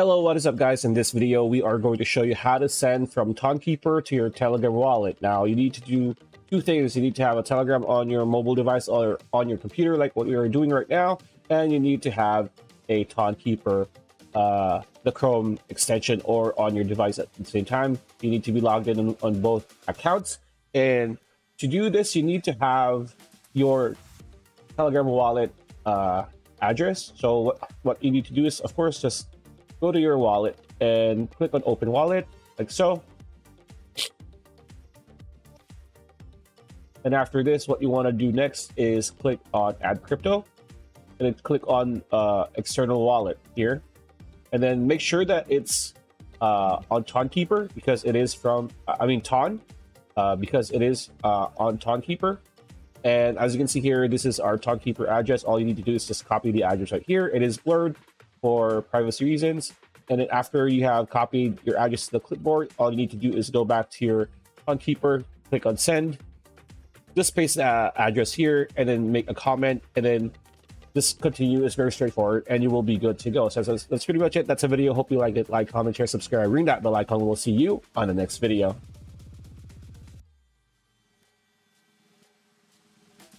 Hello, what is up guys? In this video, we are going to show you how to send from Tonkeeper to your Telegram wallet. Now, you need to do two things. You need to have a Telegram on your mobile device or on your computer like what we are doing right now. And you need to have a Tonkeeper, uh, the Chrome extension or on your device at the same time. You need to be logged in on, on both accounts. And to do this, you need to have your Telegram wallet uh, address. So what, what you need to do is, of course, just go to your wallet and click on open wallet like so. And after this, what you want to do next is click on add crypto and then click on uh, external wallet here. And then make sure that it's uh, on Tonkeeper because it is from, I mean, Ton, uh, because it is uh, on Tonkeeper. And as you can see here, this is our Tonkeeper address. All you need to do is just copy the address right here. It is blurred for privacy reasons. And then after you have copied your address to the clipboard, all you need to do is go back to your Tonkeeper, click on send, just paste the uh, address here, and then make a comment, and then just continue. It's very straightforward, and you will be good to go. So that's, that's pretty much it. That's a video. Hope you liked it. Like, comment, share, subscribe, ring that bell icon. We'll see you on the next video.